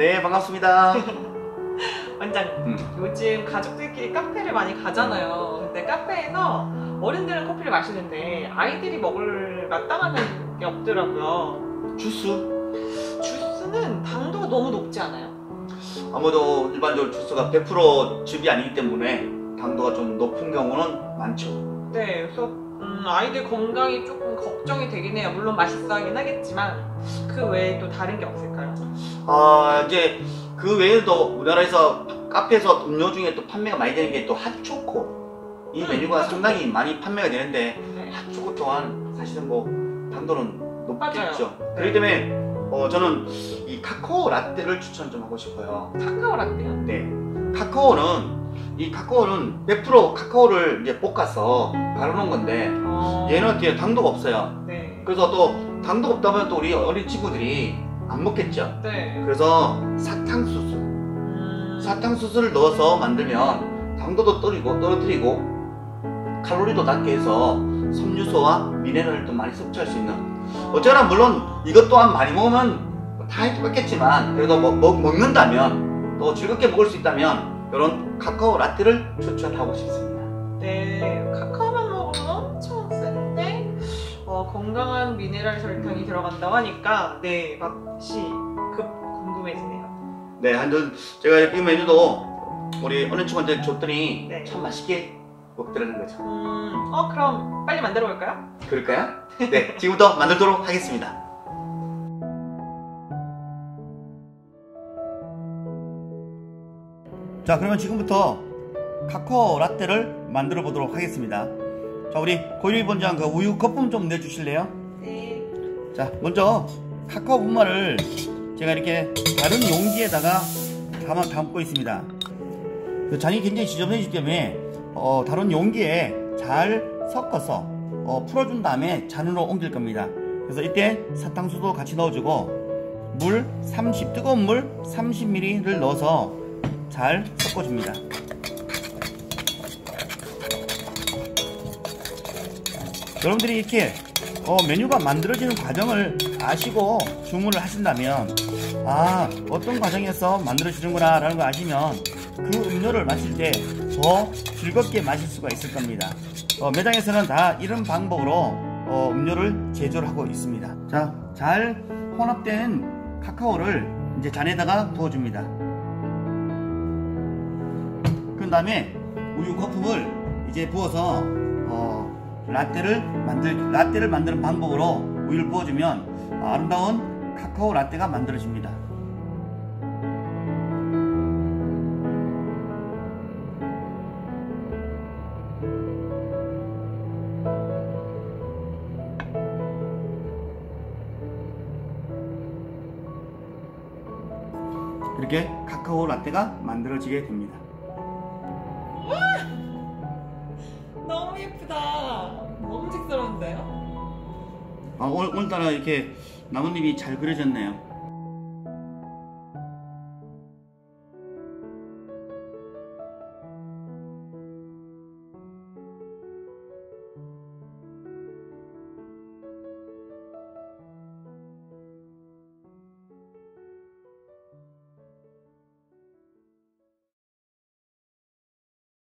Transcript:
네 반갑습니다. 원장님 음. 요즘 가족들끼리 카페를 많이 가잖아요. 근데 카페에서 어른들은 커피를 마시는데 아이들이 먹을 마땅하는 게 없더라고요. 주스 주스는 당도가 너무 높지 않아요? 아무래도 일반적으로 주스가 100% 즙이 아니기 때문에 당도가 좀 높은 경우는 많죠. 네, 그래서 음, 아이들 건강이 조금 걱정이 되긴 해요. 물론 맛있어 하긴 하겠지만 그 외에 또 다른 게 없을까요? 아 이제 그 외에도 우리나라에서 카페에서 음료 중에 또 판매가 많이 되는 게 또 핫초코 이 음, 메뉴가. 상당히 많이 판매가 되는데 네. 핫초코 또한 사실은 뭐 당도는 높겠죠. 맞아요. 그렇기 때문에 어, 저는 이 카카오 라떼를 추천 좀 하고 싶어요. 카카오 라떼요? 네. 카카오는 이 카카오는 100% 카카오를 이제 볶아서 갈아놓은 건데 어... 얘는 뒤에 당도가 없어요. 네. 그래서 또 당도가 없다면 또 우리 어린 친구들이 안 먹겠죠. 네. 그래서 사탕수수, 음... 사탕수수를 넣어서 만들면 당도도 떨이고 떨어뜨리고 칼로리도 낮게 해서 섬유소와 미네랄을 또 많이 섭취할 수 있는 어쩌나 물론 이것 또한 많이 먹으면 다 똑같겠지만 그래도 먹, 먹, 먹는다면 또 즐겁게 먹을 수 있다면 이런 카카오 라떼를 추천하고 싶습니다. 미네랄 설탕이 들어간다고 하니까 네 맛이 급 궁금해지네요. 네, 한전 제가 이 메뉴도 우리 어느 친구한테 줬더니 네. 참 맛있게 먹더라는 거죠. 음, 어 그럼 빨리 만들어 볼까요? 그럴까요? 네, 지금부터 만들도록 하겠습니다. 자, 그러면 지금부터 카카오 라떼를 만들어 보도록 하겠습니다. 자, 우리 고유리 본장 그 우유 거품 좀 내주실래요? 네. 자, 먼저 카카오 분말을 제가 이렇게 다른 용기에다가 담아 담고 있습니다. 그 잔이 굉장히 지저분해지기 때문에 어, 다른 용기에 잘 섞어서 어, 풀어준 다음에 잔으로 옮길 겁니다. 그래서 이때 사탕수도 같이 넣어주고 물 30, 뜨거운 물 30ml를 넣어서 잘 섞어줍니다. 여러분들이 이렇게 어, 메뉴가 만들어지는 과정을 아시고 주문을 하신다면 아 어떤 과정에서 만들어지는구나 라는 걸 아시면 그 음료를 마실 때 더 즐겁게 마실 수가 있을 겁니다. 어, 매장에서는 다 이런 방법으로 어, 음료를 제조를 하고 있습니다. 자 잘 혼합된 카카오를 이제 잔에다가 부어줍니다. 그 다음에 우유 거품을 이제 부어서 어, 라떼를 만들 라떼를 만드는 방법으로 우유를 부어주면 아름다운 카카오 라떼가 만들어집니다. 이렇게 카카오 라떼가 만들어지게 됩니다. 색스러운데요? 아, 오늘, 오늘따라 이렇게 나뭇잎이 잘 그려졌네요.